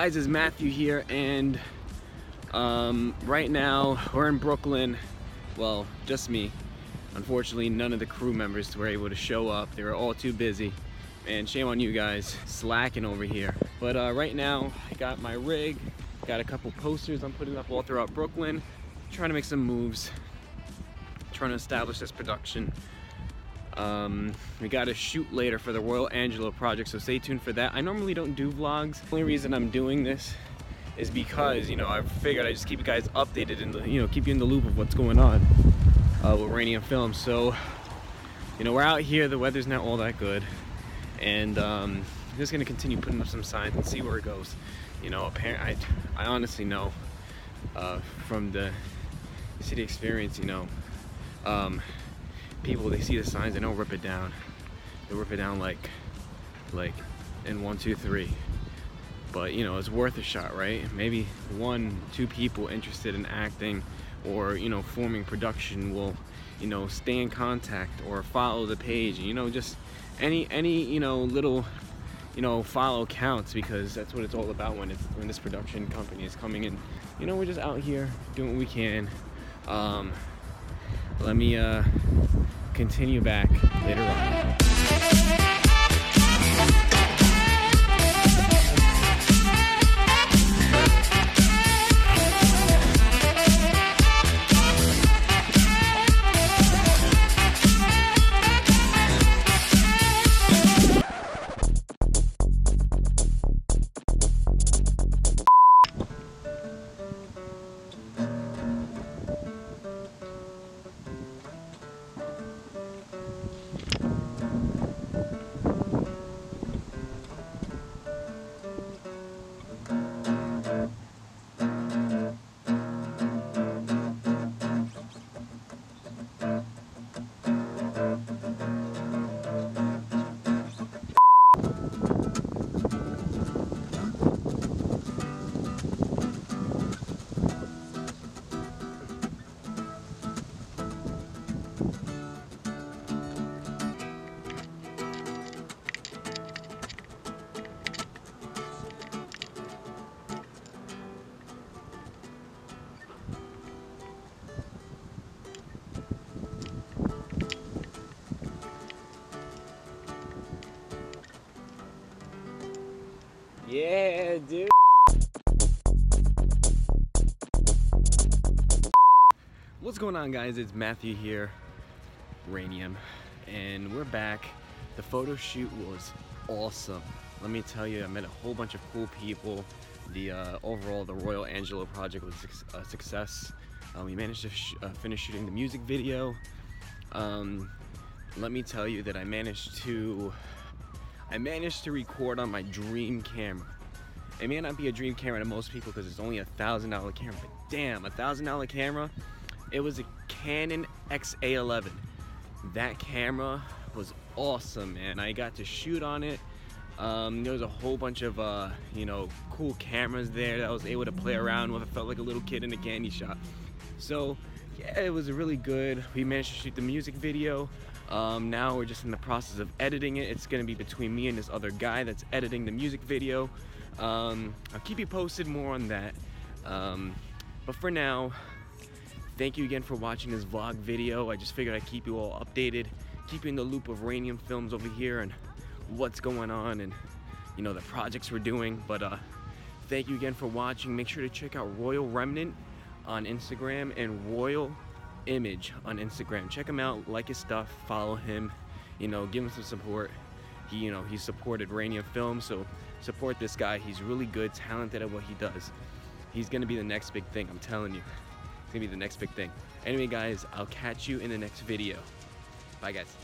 Guys, it's Matthew here, and um, right now we're in Brooklyn. Well, just me. Unfortunately, none of the crew members were able to show up. They were all too busy. And shame on you guys, slacking over here. But uh, right now, I got my rig, got a couple posters I'm putting up all throughout Brooklyn, trying to make some moves, trying to establish this production. Um, we got a shoot later for the Royal Angelo project, so stay tuned for that. I normally don't do vlogs. The only reason I'm doing this is because, you know, I figured I just keep you guys updated and, you know, keep you in the loop of what's going on uh, with Ryanium Films. So, you know, we're out here, the weather's not all that good, and um, I'm just gonna continue putting up some signs and see where it goes. You know, apparently, I, I honestly know uh, from the city experience, you know, um, people they see the signs they don't rip it down. They rip it down like like in one two three. But you know it's worth a shot right? Maybe one two people interested in acting or you know forming production will you know stay in contact or follow the page. You know just any any you know little you know follow counts because that's what it's all about when it's when this production company is coming in. You know we're just out here doing what we can. Um, let me uh, continue back later on. Yeah, dude. What's going on, guys? It's Matthew here, Ryanium, and we're back. The photo shoot was awesome. Let me tell you, I met a whole bunch of cool people. The uh, overall, the Royal Angelo project was a success. Um, we managed to sh uh, finish shooting the music video. Um, let me tell you that I managed to I managed to record on my dream camera. It may not be a dream camera to most people because it's only a thousand dollar camera, but damn, a thousand dollar camera. It was a Canon XA11. That camera was awesome, man. I got to shoot on it. Um, there was a whole bunch of, uh, you know, cool cameras there that I was able to play around with. I felt like a little kid in a candy shop. So, yeah, it was really good. We managed to shoot the music video. Um, now we're just in the process of editing it. It's gonna be between me and this other guy that's editing the music video. Um, I'll keep you posted more on that. Um, but for now, thank you again for watching this vlog video. I just figured I'd keep you all updated, keep you in the loop of Ryanium Films over here and what's going on and you know the projects we're doing. But uh, thank you again for watching. Make sure to check out Royal Remnant on Instagram and Royal Image on Instagram. Check him out, like his stuff, follow him, you know, give him some support. He, you know, he supported Ryanium Film, so support this guy. He's really good, talented at what he does. He's gonna be the next big thing, I'm telling you. It's gonna be the next big thing. Anyway, guys, I'll catch you in the next video. Bye, guys.